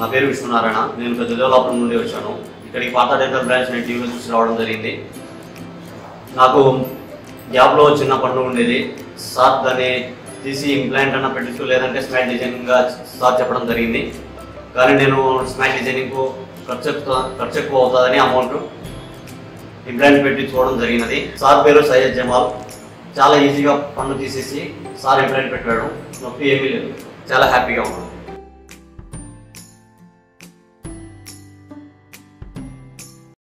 నా పేరు విశ్వనారాయణ. నేను పెద్ద డెవలపర్ నుండి వచ్చాను. ఇక్కడికి పాత డెంటల్ బ్రాంచ్ నేను టీవీలో చూసి రావడం జరిగింది. నాకు గ్యాప్లో చిన్న పండు ఉండేది. సార్ దాన్ని తీసి ఇంప్లాంట్ అన్న పెట్టచ్చు లేదంటే స్మైల్ డిజైనింగ్గా సార్ చెప్పడం జరిగింది. కానీ నేను స్మైల్ డిజైనింగ్కు ఖర్చు ఎక్కువ- ఖర్చు ఎక్కువ అవుతుందని అమౌంట్ ఇంప్లాంట్ పెట్టించుకోవడం జరిగినది. సార్ పేరు సయ్యద్ జమాల్. చాలా ఈజీగా పన్ను తీసేసి సార్ ఇంప్లాంట్ పెట్టాడు. నొప్పి ఏమీ లేదు. చాలా హ్యాపీగా ఉన్నాను.